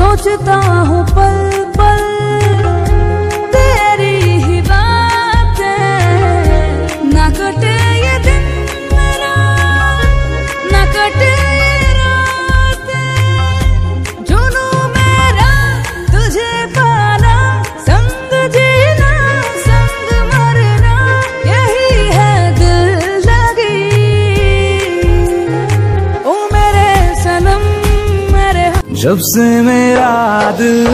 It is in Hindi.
सोचता हूँ पल जब से मेरा दिल